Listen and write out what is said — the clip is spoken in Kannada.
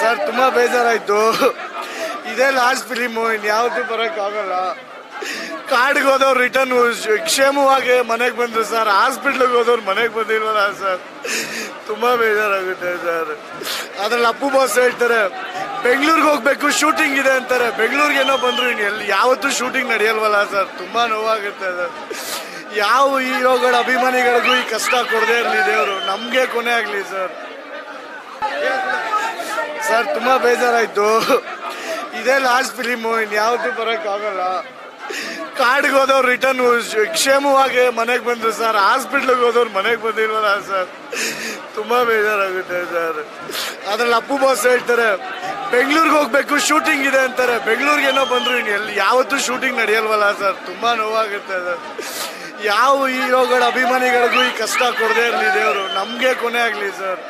ಸರ್ ತುಂಬ ಬೇಜಾರಾಯಿತು. ಇದೇ ಲಾಸ್ಟ್ ಫಿಲಿಮು ಇನ್ಯಾವುದು ಬರೋಕ್ಕಾಗಲ್ಲ ಕಾಡಿಗೆ ಹೋದವ್ರು ರಿಟರ್ನ್ ಕ್ಷೇಮವಾಗಿ ಮನೆಗೆ ಬಂದರು ಸರ್ ಹಾಸ್ಪಿಟ್ಲಿಗೆ ಹೋದವ್ರು ಮನೆಗೆ ಬಂದಿಲ್ವಲ್ಲ ಸರ್ ತುಂಬ ಬೇಜಾರಾಗುತ್ತೆ ಸರ್ ಅದ್ರಲ್ಲಿ ಅಪ್ಪು ಬಾಸ್ ಹೇಳ್ತಾರೆ, ಬೆಂಗಳೂರಿಗೆ ಹೋಗ್ಬೇಕು ಶೂಟಿಂಗ್ ಇದೆ ಅಂತಾರೆ. ಬೆಂಗಳೂರಿಗೆ ಏನೋ ಬಂದ್ರು ಇನ್ನು ಎಲ್ಲಿ ಯಾವತ್ತೂ ಶೂಟಿಂಗ್ ನಡೆಯಲ್ವಲ್ಲ ಸರ್ ತುಂಬ ನೋವಾಗುತ್ತೆ ಸರ್ ಯಾವ ಹೀರೋಗಳ, ಅಭಿಮಾನಿಗಳಿಗೂ ಈ ಕಷ್ಟ ಕೊಡದೇ ಇರಲಿ ದೇವರು. ನಮಗೆ ಕೊನೆ ಆಗಲಿ ಸರ್ ಸರ್, ತುಂಬ ಬೇಜಾರಾಯಿತು. ಇದೇ ಲಾಸ್ಟ್ ಫಿಲಿಮು ಇನ್ಯಾವುದು ಬರೋಕ್ಕಾಗಲ್ಲ ಕಾಡಿಗೆ ಹೋದವ್ರು ರಿಟರ್ನ್ ಕ್ಷೇಮವಾಗಿ ಮನೆಗೆ ಬಂದರು ಸರ್. ಹಾಸ್ಪಿಟ್ಲಿಗೆ ಹೋದವ್ರು ಮನೆಗೆ ಬಂದಿಲ್ವಲ್ಲ ಸರ್. ತುಂಬ ಬೇಜಾರಾಗುತ್ತೆ ಸರ್. ಅದ್ರಲ್ಲಿ ಅಪ್ಪು ಬಾಸ್ ಹೇಳ್ತಾರೆ, ಬೆಂಗಳೂರಿಗೆ ಹೋಗ್ಬೇಕು ಶೂಟಿಂಗ್ ಇದೆ ಅಂತಾರೆ. ಬೆಂಗಳೂರಿಗೆ ಏನೋ ಬಂದ್ರು ಇನ್ನು ಎಲ್ಲಿ ಯಾವತ್ತೂ ಶೂಟಿಂಗ್ ನಡೆಯಲ್ವಲ್ಲ ಸರ್. ತುಂಬ ನೋವಾಗುತ್ತೆ ಸರ್. ಯಾವ ಹೀರೋಗಳ, ಅಭಿಮಾನಿಗಳಿಗೂ ಈ ಕಷ್ಟ ಕೊಡದೆ ಇರಲಿ ದೇವರು. ನಮಗೆ ಕೊನೆ ಆಗಲಿ ಸರ್.